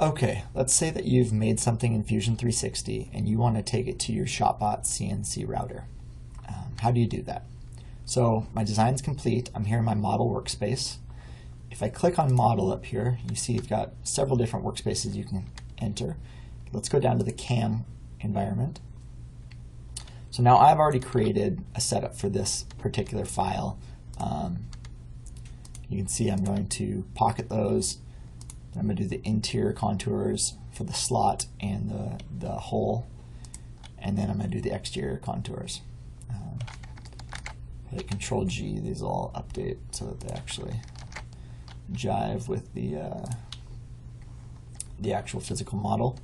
Okay, let's say that you've made something in Fusion 360 and you want to take it to your ShopBot CNC router. Um, how do you do that? So my design's complete. I'm here in my model workspace. If I click on model up here, you see you've got several different workspaces you can enter. Let's go down to the CAM environment. So now I've already created a setup for this particular file. Um, you can see I'm going to pocket those. I'm going to do the interior contours for the slot and the, the hole. And then I'm going to do the exterior contours. Um, hit Control G, these all update so that they actually jive with the uh, the actual physical model.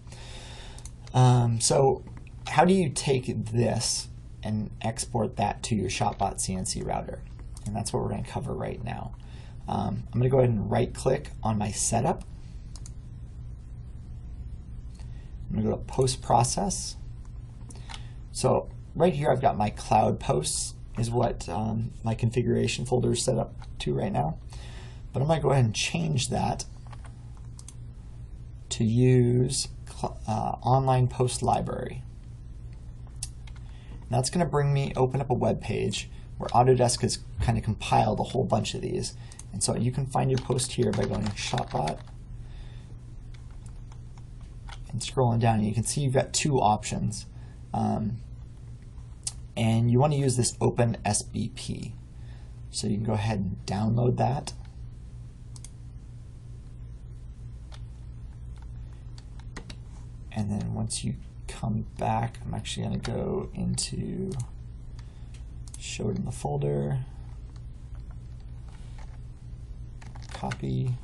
Um, so how do you take this and export that to your ShopBot CNC router? And that's what we're going to cover right now. Um, I'm going to go ahead and right click on my setup. I'm to go to post process. So right here I've got my cloud posts is what um, my configuration folder is set up to right now. But I'm to go ahead and change that to use uh, online post library. And that's going to bring me, open up a web page where Autodesk has kind of compiled a whole bunch of these. And so you can find your post here by going to ShopBot and scrolling down. You can see you've got two options. Um, and you want to use this Open SBP. So you can go ahead and download that. And then once you come back, I'm actually going to go into show it in the folder, copy,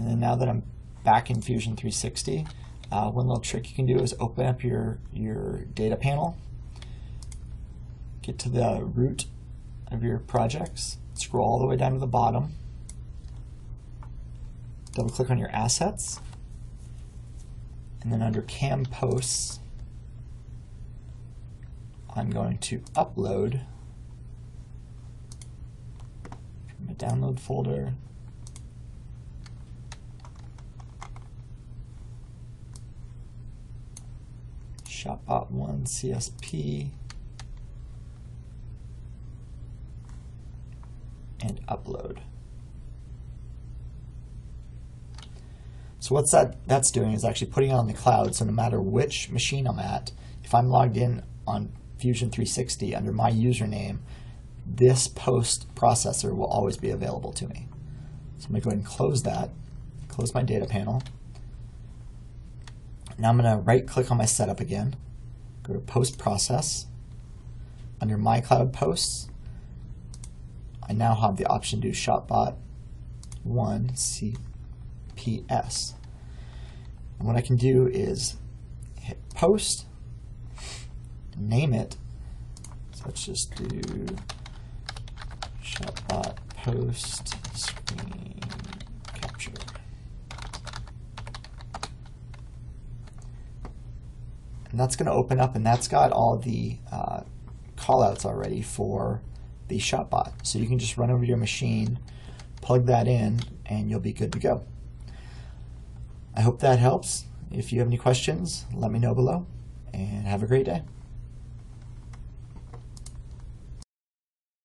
and then now that I'm back in Fusion 360, uh, one little trick you can do is open up your, your data panel, get to the root of your projects, scroll all the way down to the bottom, double click on your assets, and then under CAM posts, I'm going to upload from a download folder ShopBot1 CSP and upload. So what's that that's doing is actually putting it on the cloud so no matter which machine I'm at, if I'm logged in on Fusion 360 under my username, this post processor will always be available to me. So I'm going to go ahead and close that, close my data panel. Now I'm going to right click on my setup again, go to post process. Under my cloud posts, I now have the option to do ShopBot 1 CPS. And what I can do is hit post, name it. So let's just do ShopBot post And that's going to open up, and that's got all the uh, callouts already for the ShopBot. So you can just run over your machine, plug that in, and you'll be good to go. I hope that helps. If you have any questions, let me know below, and have a great day.